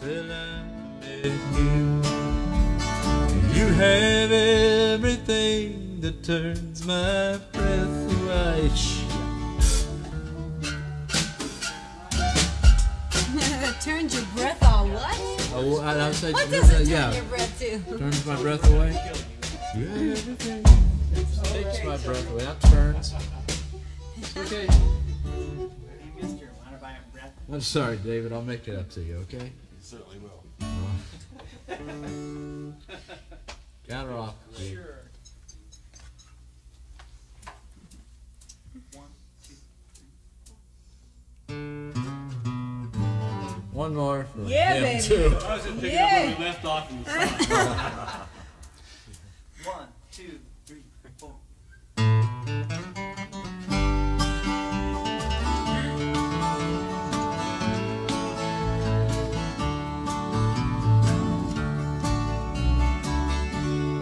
till I met you. You have everything that turns my breath away. Turns your breath on what? Oh, I, I said, What does it turn yeah. your breath to? Turns my breath away. You have everything. Takes my breath away. That turns. Okay. I'm sorry, David. I'll make it up to you, okay? You certainly will. Count her off. Dave. One more for Yeah, him, baby. too. I was just picking Yeah. up where we left off in the song.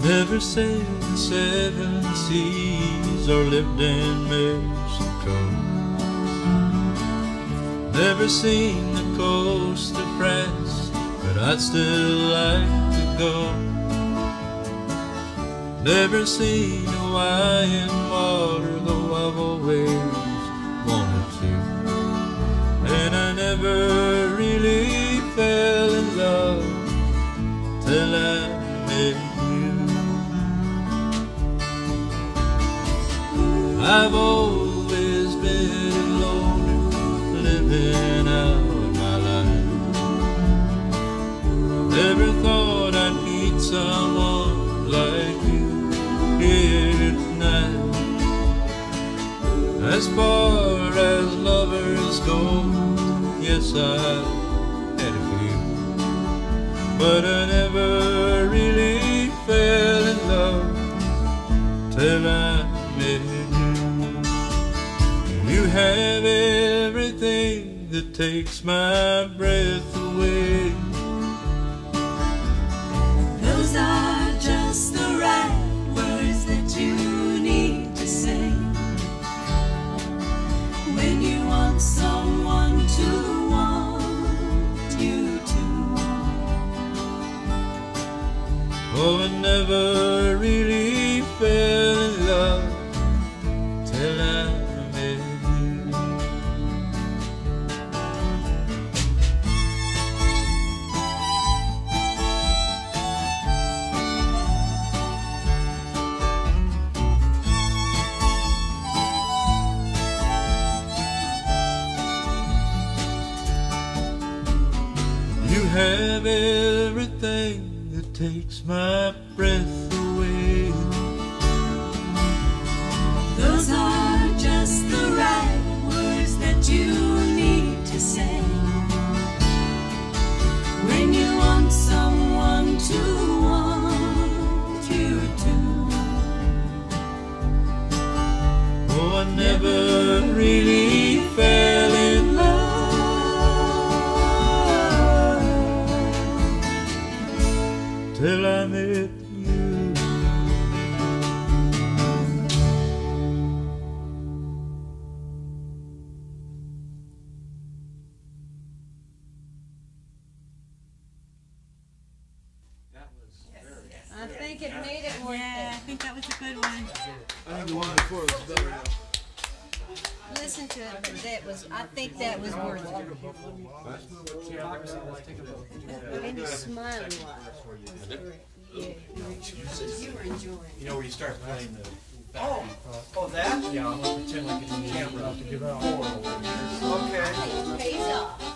Never sailed the seven seas or lived in Mexico. Never seen the coast of France, but I'd still like to go. Never seen Hawaiian water, though I've always wanted to. And I never I've always been alone, living out my life. Never thought I'd meet someone like you here tonight. As far as lovers go, yes, I've had a few, but I never have everything that takes my breath away. Those are You have everything that takes my breath away. Those are just the right words that you need to say when you want someone to want you to. Oh, I never really think that was a good one. I think the one before was better. Listen to it, but that was, I think that was worth it. And you smiled a lot. Yeah, you were enjoying. You know where you start playing the. Oh, oh, that? Yeah, I'm gonna pretend like it's a camera. Okay. it. Pays off.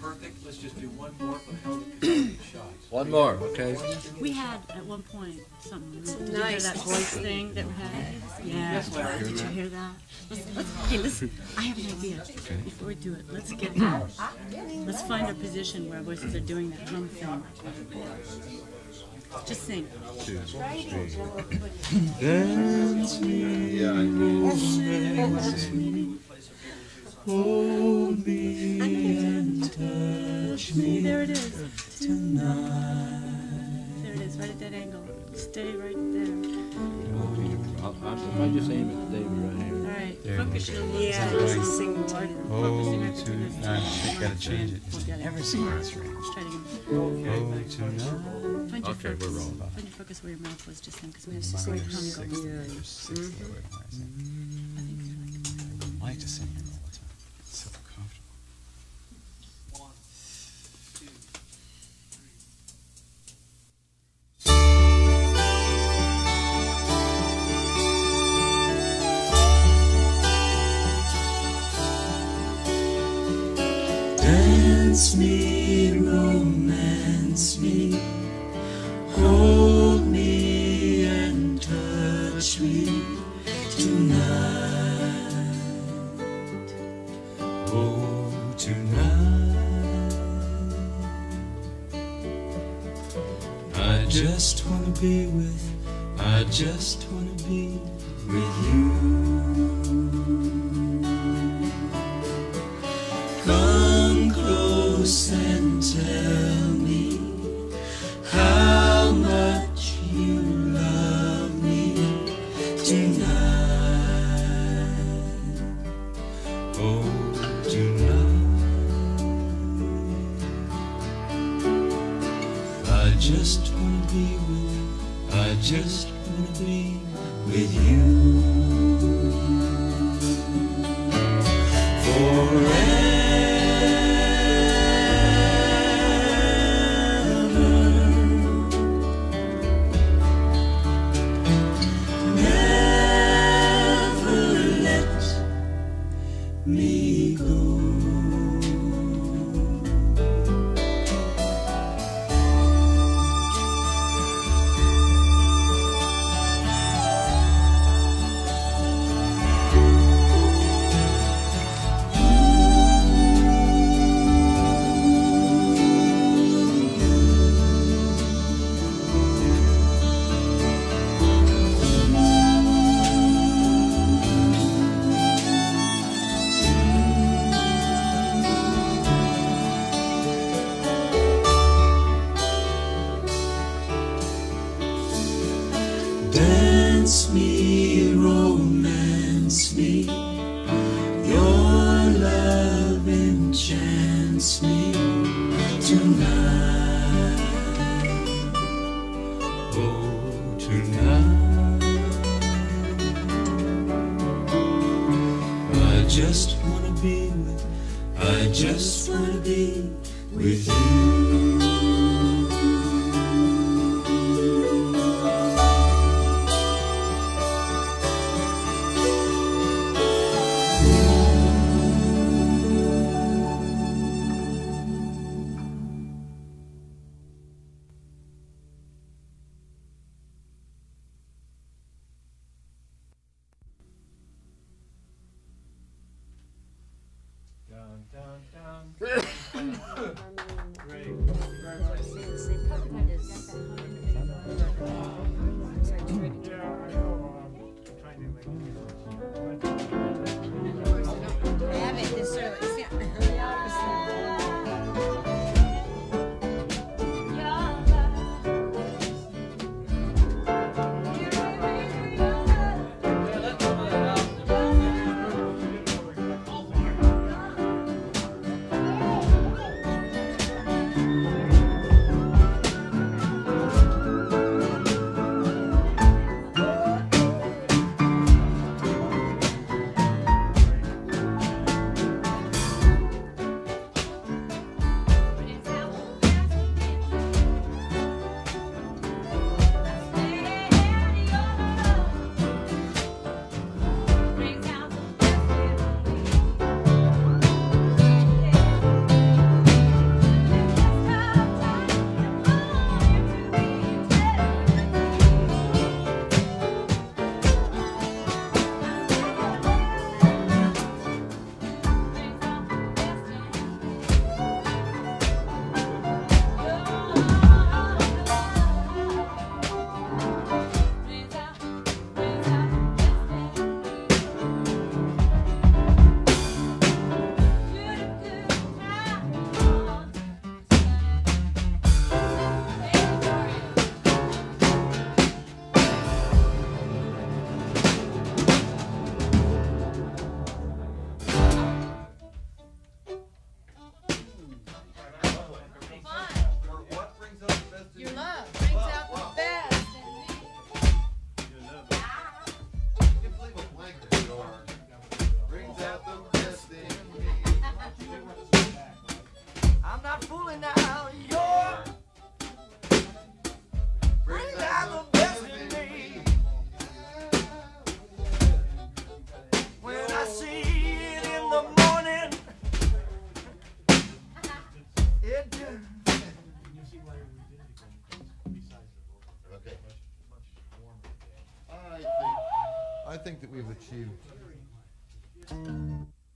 Perfect, let's just do one more for hell of a shot. One more, okay? We had at one point something. Did you hear Nice. that voice thing that we had? Yeah. Did you hear that? Let's, let's, hey, listen. I have an idea. Before we do it, let's get let's find a position where our voices are doing that hum thing. Just sing. Dance me, dance me, hold me and touch me There it is. tonight. There it is. Right at that angle. Stay right there. I'll, I'll, if I just aim at David right here. All right, There, focus okay. your Yeah, Is that just right? sing to you. Oh, Focusing to everything I gotta change it. Forget it. Never seen this right. Let's try it again. Oh, tonight. Find your Okay, we're rolling. Find your focus where your mouth was just then, because we have to like like tongue Six, goes. there's six the other I sing. Mm-hmm. I like to sing Dance me, romance me, hold me and touch me tonight. Oh, tonight. I just wanna be with, I just wanna be close and tell me how much you love me tonight. Oh, tonight. I just wanna be with, I just wanna be with you. Never Dance me, romance me. Your love enchants me tonight. Oh, tonight. I just wanna be with, I just wanna be with you. Down, down, achieved